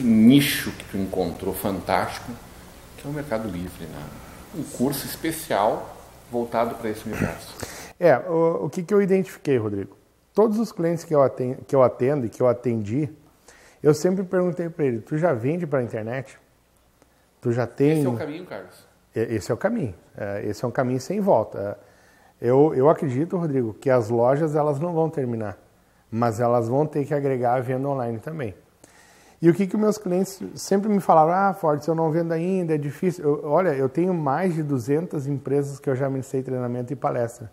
esse nicho que tu encontrou fantástico, que é o Mercado Livre, né? Um curso especial voltado para esse universo. É, o, o que, que eu identifiquei, Rodrigo? Todos os clientes que eu atendo, que eu atendo e que eu atendi, eu sempre perguntei para ele: tu já vende para a internet? Tu já tem. Esse é o caminho, Carlos. Esse é o caminho. É, esse é um caminho sem volta. Eu, eu acredito, Rodrigo, que as lojas elas não vão terminar, mas elas vão ter que agregar a venda online também. E o que que meus clientes sempre me falaram, ah, Ford, se eu não vendo ainda, é difícil. Eu, olha, eu tenho mais de 200 empresas que eu já ministrei treinamento e palestra.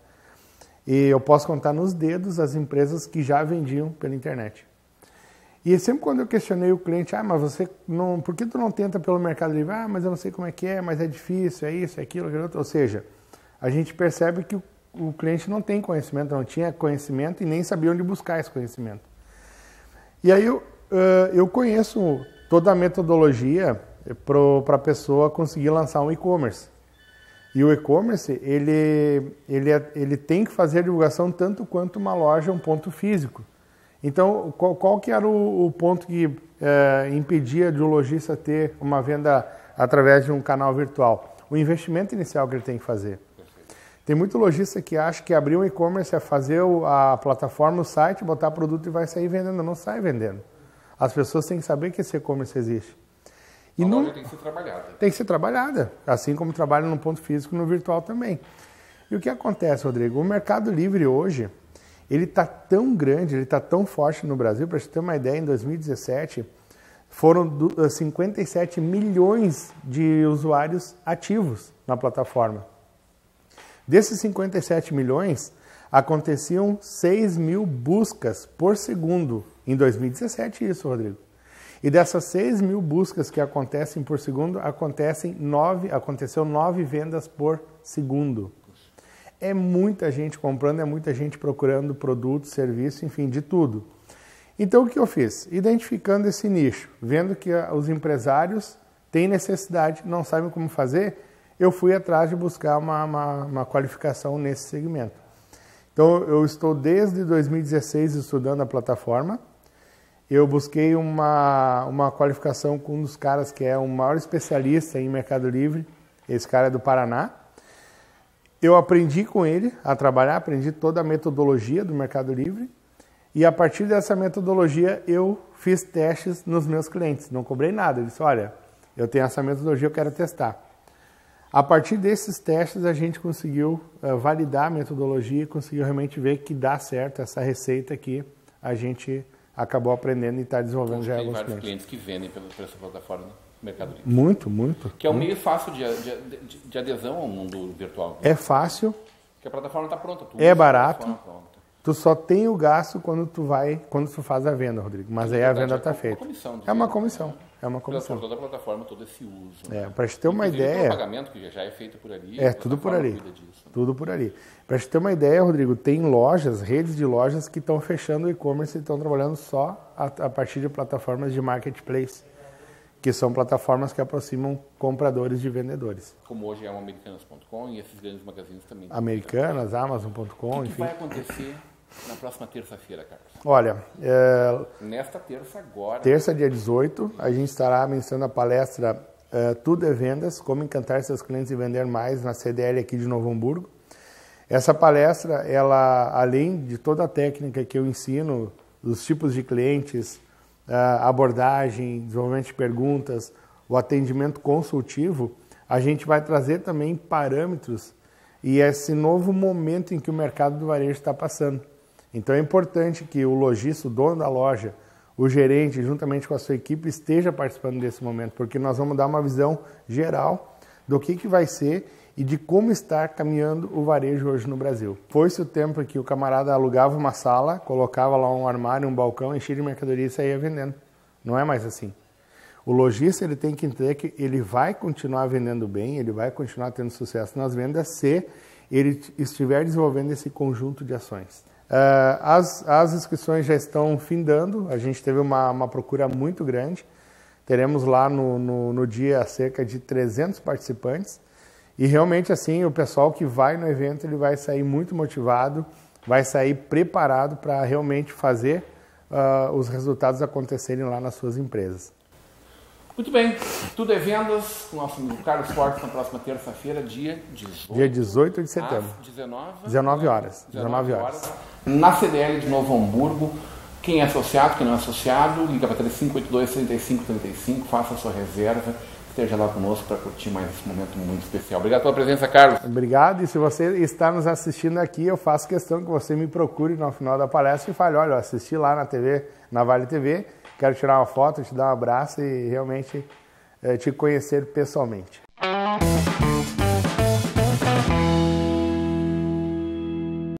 E eu posso contar nos dedos as empresas que já vendiam pela internet. E sempre quando eu questionei o cliente, ah, mas você não, por que tu não tenta pelo Mercado Livre? Ah, mas eu não sei como é que é, mas é difícil, é isso, é aquilo, aquilo outro. Ou seja, a gente percebe que o, o cliente não tem conhecimento, não tinha conhecimento e nem sabia onde buscar esse conhecimento. E aí eu, eu conheço toda a metodologia para a pessoa conseguir lançar um e-commerce. E o e-commerce, ele, ele, é, ele tem que fazer a divulgação tanto quanto uma loja, um ponto físico. Então, qual, qual que era o, o ponto que é, impedia de o um lojista ter uma venda através de um canal virtual? O investimento inicial que ele tem que fazer. Tem muito lojista que acha que abrir um e-commerce é fazer a plataforma, o site, botar produto e vai sair vendendo. Não sai vendendo. As pessoas têm que saber que esse e-commerce existe. E a não, loja tem que ser trabalhada. Tem que ser trabalhada, assim como trabalha no ponto físico no virtual também. E o que acontece, Rodrigo? O Mercado Livre hoje, ele está tão grande, ele está tão forte no Brasil, para você ter uma ideia, em 2017 foram 57 milhões de usuários ativos na plataforma. Desses 57 milhões, aconteciam 6 mil buscas por segundo em 2017, isso, Rodrigo. E dessas 6 mil buscas que acontecem por segundo, acontecem nove, aconteceu 9 vendas por segundo. É muita gente comprando, é muita gente procurando produto, serviço, enfim, de tudo. Então o que eu fiz? Identificando esse nicho, vendo que os empresários têm necessidade, não sabem como fazer, eu fui atrás de buscar uma, uma, uma qualificação nesse segmento. Então, eu estou desde 2016 estudando a plataforma. Eu busquei uma, uma qualificação com um dos caras que é o maior especialista em Mercado Livre. Esse cara é do Paraná. Eu aprendi com ele a trabalhar, aprendi toda a metodologia do Mercado Livre. E a partir dessa metodologia, eu fiz testes nos meus clientes. Não cobrei nada. Eu disse: olha, eu tenho essa metodologia, eu quero testar. A partir desses testes, a gente conseguiu uh, validar a metodologia e conseguiu realmente ver que dá certo essa receita que a gente acabou aprendendo e está desenvolvendo já tem alguns vários clientes. clientes que vendem pela, pela sua plataforma no Mercado Livre. Muito, muito. Que é um meio fácil de, de, de, adesão ao mundo virtual. É fácil. Porque a plataforma está pronta. é barato. Tu só tem o gasto quando tu vai, quando tu faz a venda, Rodrigo. Mas aí a venda está é feita. É uma comissão. É uma comissão. Toda a plataforma, todo esse uso. É, para te ter uma ideia. O pagamento que já é feito por ali. É, tudo por ali. Disso, né? Tudo por ali. Para te ter uma ideia, Rodrigo, tem lojas, redes de lojas que estão fechando o e-commerce e estão trabalhando só a, a, partir de plataformas de marketplace, que são plataformas que aproximam compradores de vendedores. Como hoje é o Americanas.com e esses grandes magazines também. Americanas, Amazon.com, enfim. O que vai acontecer na próxima terça-feira, Carlos? Olha, é... nesta terça agora. Terça, dia 18, a gente estará ministrando a palestra é, Tudo é Vendas, como encantar seus clientes e vender mais na CDL aqui de Novo Hamburgo. Essa palestra, ela, além de toda a técnica que eu ensino, dos tipos de clientes, abordagem, desenvolvimento de perguntas, o atendimento consultivo, a gente vai trazer também parâmetros e esse novo momento em que o mercado do varejo está passando. Então é importante que o lojista, o dono da loja, o gerente, juntamente com a sua equipe, esteja participando desse momento, porque nós vamos dar uma visão geral do que, que vai ser e de como está caminhando o varejo hoje no Brasil. Foi-se o tempo que o camarada alugava uma sala, colocava lá um armário, um balcão, enchia de mercadoria e saía vendendo. Não é mais assim. O lojista ele tem que entender que ele vai continuar vendendo bem, ele vai continuar tendo sucesso nas vendas se ele estiver desenvolvendo esse conjunto de ações. Uh, as, as inscrições já estão findando, a gente teve uma, uma procura muito grande. Teremos lá no, no, no, dia cerca de 300 participantes. E realmente, assim, o pessoal que vai no evento ele vai sair muito motivado, vai sair preparado para realmente fazer uh, os resultados acontecerem lá nas suas empresas. Muito bem, tudo é vendas com o nosso Carlos Fortes na próxima terça-feira, dia 18. Dia 18 de setembro. Às 19, 19 horas. 19 horas. Na CDL de Novo Hamburgo. Quem é associado, quem não é associado, liga para 3582-3535, faça a sua reserva, esteja lá conosco para curtir mais esse momento muito especial. Obrigado pela presença, Carlos. Obrigado, e se você está nos assistindo aqui, eu faço questão que você me procure no final da palestra e fale, olha, eu assisti lá na TV, na Vale TV, quero tirar uma foto, te dar um abraço e realmente é, te conhecer pessoalmente.